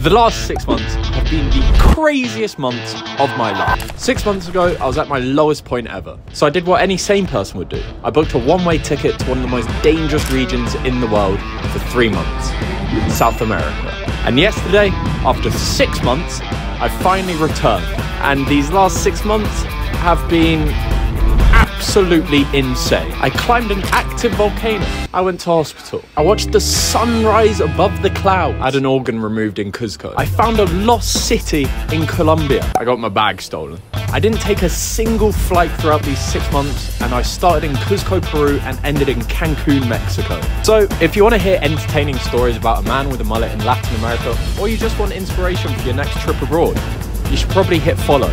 The last six months have been the craziest months of my life. Six months ago, I was at my lowest point ever. So I did what any sane person would do. I booked a one-way ticket to one of the most dangerous regions in the world for three months. South America. And yesterday, after six months, I finally returned. And these last six months have been absolutely insane. I climbed an active volcano. I went to hospital. I watched the sunrise above the clouds. I had an organ removed in Cuzco. I found a lost city in Colombia. I got my bag stolen. I didn't take a single flight throughout these six months, and I started in Cuzco, Peru, and ended in Cancun, Mexico. So, if you want to hear entertaining stories about a man with a mullet in Latin America, or you just want inspiration for your next trip abroad, you should probably hit follow.